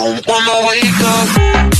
don't wanna wake up.